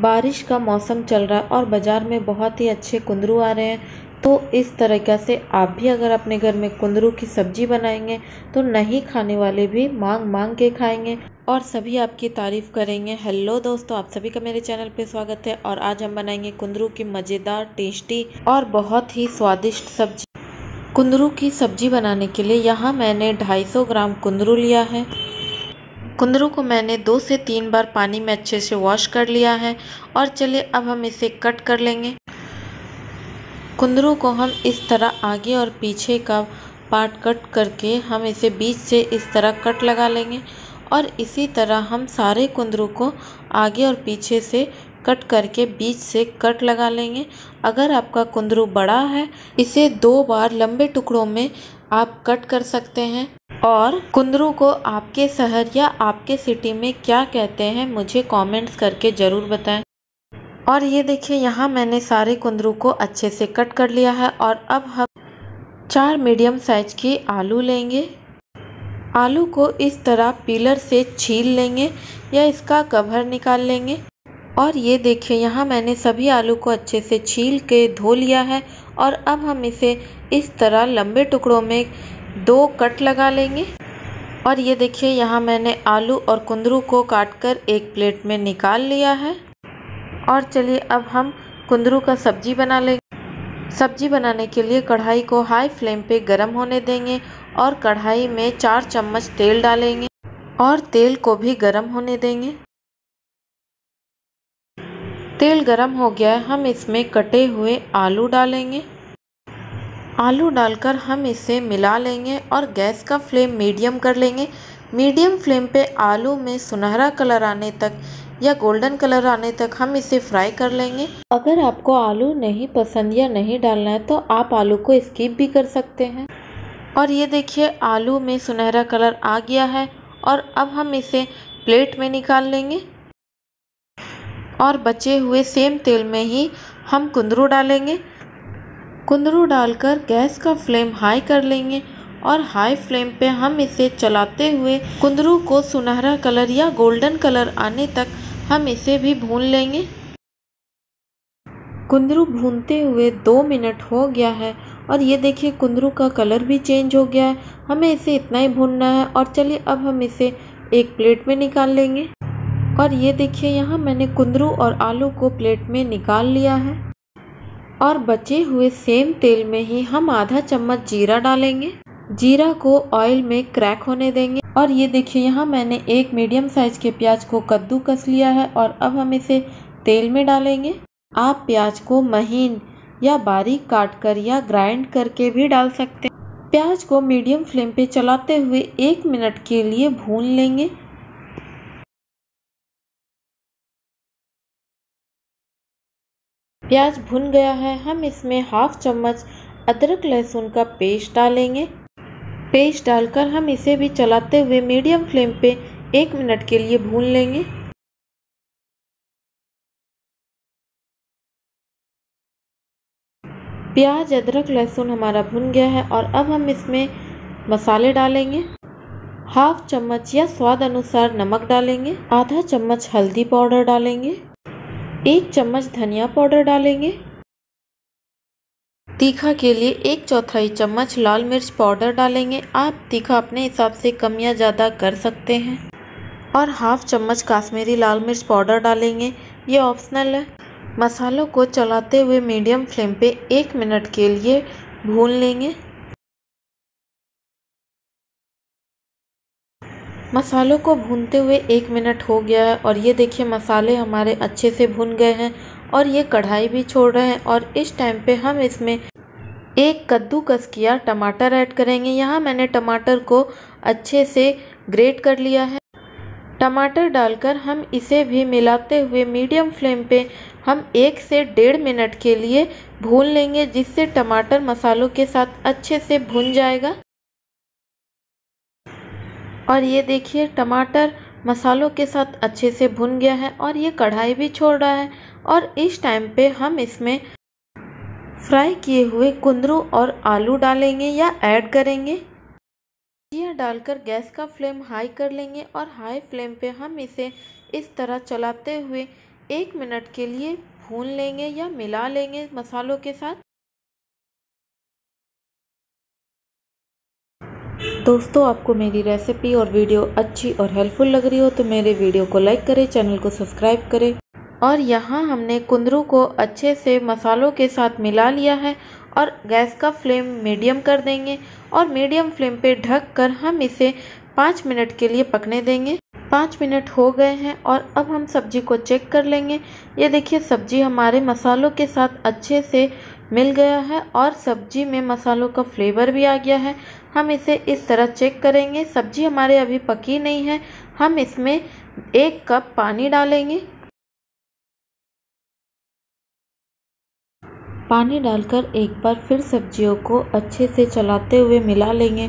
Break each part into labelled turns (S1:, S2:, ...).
S1: बारिश का मौसम चल रहा है और बाज़ार में बहुत ही अच्छे कुंदरू आ रहे हैं। तो इस तरीक़ा से आप भी अगर अपने घर में कुंदरू की सब्ज़ी बनाएँगे तो नहीं खाने वाले भी मांग मांग के खाएँगे। और सभी आपकी तारीफ़ करेंगे। हेलो दोस्तों, आप सभी का मेरे चैनल पे स्वागत है और आज हम बनाएँगे कुंदरू की मज़ेदार, टेस्टी और बहुत ही स्वादिष्ट सब्ज़ी। कुंदरू की सब्ज़ी बनाने के लिए यहाँ मैंने 250 ग्राम कुंदरू लिया है। कुंदरू को मैंने दो से तीन बार पानी में अच्छे से वॉश कर लिया है और चलिए अब हम इसे कट कर लेंगे। कुंदरू को हम इस तरह आगे और पीछे का पार्ट कट करके हम इसे बीच से इस तरह कट लगा लेंगे और इसी तरह हम सारे कुंदरू को आगे और पीछे से कट करके बीच से कट लगा लेंगे। अगर आपका कुंदरू बड़ा है, इसे दो बार लंबे टुकड़ों में आप कट कर सकते हैं। और कुंदरू को आपके शहर या आपके सिटी में क्या कहते हैं, मुझे कमेंट्स करके ज़रूर बताएँ। और ये देखिए, यहाँ मैंने सारे कुंदरू को अच्छे से कट कर लिया है और अब हम चार मीडियम साइज़ के आलू लेंगे। आलू को इस तरह पीलर से छील लेंगे या इसका कवर निकाल लेंगे। और ये देखिए, यहाँ मैंने सभी आलू को अच्छे से छील के धो लिया है और अब हम इसे इस तरह लंबे टुकड़ों में दो कट लगा लेंगे। और ये देखिए, यहाँ मैंने आलू और कुंदरू को काट कर एक प्लेट में निकाल लिया है। और चलिए, अब हम कुंदरू का सब्ज़ी बना लेंगे सब्ज़ी बनाने के लिए कढ़ाई को हाई फ्लेम पे गरम होने देंगे और कढ़ाई में चार चम्मच तेल डालेंगे और तेल को भी गरम होने देंगे। तेल गरम हो गया है, हम इसमें कटे हुए आलू डालेंगे। आलू डालकर हम इसे मिला लेंगे और गैस का फ्लेम मीडियम कर लेंगे। मीडियम फ्लेम पे आलू में सुनहरा कलर आने तक या गोल्डन कलर आने तक हम इसे फ्राई कर लेंगे। अगर आपको आलू नहीं पसंद या नहीं डालना है तो आप आलू को स्किप भी कर सकते हैं। और ये देखिए, आलू में सुनहरा कलर आ गया है और अब हम इसे प्लेट में निकाल लेंगे। और बचे हुए सेम तेल में ही हम कुंदरू डालेंगे। कुंदरू डालकर गैस का फ्लेम हाई कर लेंगे और हाई फ्लेम पे हम इसे चलाते हुए कुंदरू को सुनहरा कलर या गोल्डन कलर आने तक हम इसे भी भून लेंगे। कुंदरू भूनते हुए दो मिनट हो गया है और ये देखिए कुंदरू का कलर भी चेंज हो गया है। हमें इसे इतना ही भूनना है और चलिए अब हम इसे एक प्लेट में निकाल लेंगे। और ये देखिए यहाँ मैंने कुंदरू और आलू को प्लेट में निकाल लिया है। और बचे हुए सेम तेल में ही हम आधा चम्मच जीरा डालेंगे। जीरा को ऑयल में क्रैक होने देंगे। और ये देखिए, यहाँ मैंने एक मीडियम साइज़ के प्याज को कद्दू कस लिया है और अब हम इसे तेल में डालेंगे। आप प्याज को महीन या बारीक काट कर या ग्राइंड करके भी डाल सकते हैं। प्याज को मीडियम फ्लेम पे चलाते हुए एक मिनट के लिए भून लेंगे। प्याज भुन गया है। हम इसमें हाफ़ चम्मच अदरक लहसुन का पेस्ट डालेंगे। पेस्ट डालकर हम इसे भी चलाते हुए मीडियम फ्लेम पे एक मिनट के लिए भून लेंगे। प्याज, अदरक, लहसुन हमारा भुन गया है और अब हम इसमें मसाले डालेंगे। हाफ़ चम्मच या स्वाद अनुसार नमक डालेंगे। आधा चम्मच हल्दी पाउडर डालेंगे। एक चम्मच धनिया पाउडर डालेंगे। तीखा के लिए एक चौथाई चम्मच लाल मिर्च पाउडर डालेंगे। आप तीखा अपने हिसाब से कम या ज़्यादा कर सकते हैं। और हाफ़ चम्मच काश्मीरी लाल मिर्च पाउडर डालेंगे। ये ऑप्शनल है। मसालों को चलाते हुए मीडियम फ्लेम पे एक मिनट के लिए भून लेंगे। मसालों को भूनते हुए एक मिनट हो गया है और ये देखिए मसाले हमारे अच्छे से भुन गए हैं और ये कढ़ाई भी छोड़ रहे हैं और इस टाइम पे हम इसमें एक कद्दूकस किया टमाटर ऐड करेंगे। यहाँ मैंने टमाटर को अच्छे से ग्रेट कर लिया है। टमाटर डालकर हम इसे भी मिलाते हुए मीडियम फ्लेम पे हम एक से डेढ़ मिनट के लिए भून लेंगे, जिससे टमाटर मसालों के साथ अच्छे से भुन जाएगा। और ये देखिए, टमाटर मसालों के साथ अच्छे से भुन गया है और ये कढ़ाई भी छोड़ रहा है। और इस टाइम पे हम इसमें फ्राई किए हुए कुंदरू और आलू डालेंगे या ऐड करेंगे। यह डालकर गैस का फ्लेम हाई कर लेंगे और हाई फ्लेम पे हम इसे इस तरह चलाते हुए एक मिनट के लिए भून लेंगे या मिला लेंगे मसालों के साथ। दोस्तों, आपको मेरी रेसिपी और वीडियो अच्छी और हेल्पफुल लग रही हो तो मेरे वीडियो को लाइक करें चैनल को सब्सक्राइब करें। और यहाँ हमने कुंदरू को अच्छे से मसालों के साथ मिला लिया है और गैस का फ्लेम मीडियम कर देंगे और मीडियम फ्लेम पे ढक कर हम इसे पाँच मिनट के लिए पकने देंगे। पाँच मिनट हो गए हैं और अब हम सब्ज़ी को चेक कर लेंगे। ये देखिए, सब्ज़ी हमारे मसालों के साथ अच्छे से मिल गया है और सब्ज़ी में मसालों का फ्लेवर भी आ गया है। हम इसे इस तरह चेक करेंगे। सब्ज़ी हमारे अभी पकी नहीं है। हम इसमें एक कप पानी डालेंगे। पानी डालकर एक बार फिर सब्जियों को अच्छे से चलाते हुए मिला लेंगे।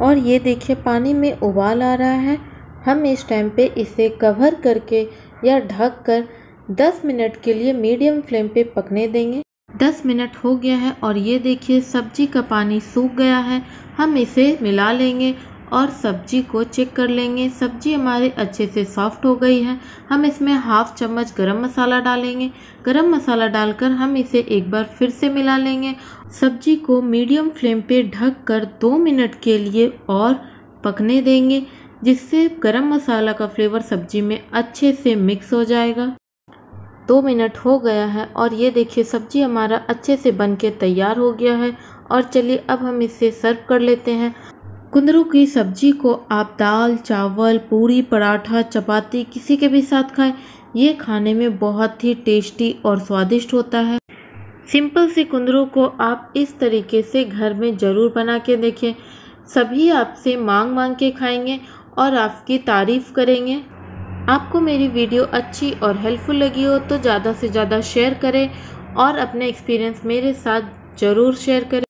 S1: और ये देखिए, पानी में उबाल आ रहा है। हम इस टाइम पे इसे कवर करके या ढक कर 10 मिनट के लिए मीडियम फ्लेम पे पकने देंगे। 10 मिनट हो गया है और ये देखिए, सब्ज़ी का पानी सूख गया है। हम इसे मिला लेंगे और सब्ज़ी को चेक कर लेंगे। सब्ज़ी हमारे अच्छे से सॉफ्ट हो गई है। हम इसमें हाफ़ चम्मच गरम मसाला डालेंगे। गरम मसाला डालकर हम इसे एक बार फिर से मिला लेंगे। सब्ज़ी को मीडियम फ्लेम पे ढक कर दो मिनट के लिए और पकने देंगे, जिससे गरम मसाला का फ्लेवर सब्ज़ी में अच्छे से मिक्स हो जाएगा। दो मिनट हो गया है और ये देखिए सब्ज़ी हमारा अच्छे से बन के तैयार हो गया है। और चलिए अब हम इसे सर्व कर लेते हैं। कुंदरू की सब्ज़ी को आप दाल, चावल, पूरी, पराठा, चपाती, किसी के भी साथ खाएँ। ये खाने में बहुत ही टेस्टी और स्वादिष्ट होता है। सिंपल सी कुंदरू को आप इस तरीके से घर में ज़रूर बना के देखें। सभी आपसे मांग मांग के खाएँगे और आपकी तारीफ़ करेंगे। आपको मेरी वीडियो अच्छी और हेल्पफुल लगी हो तो ज़्यादा से ज़्यादा शेयर करें और अपने एक्सपीरियंस मेरे साथ ज़रूर शेयर करें।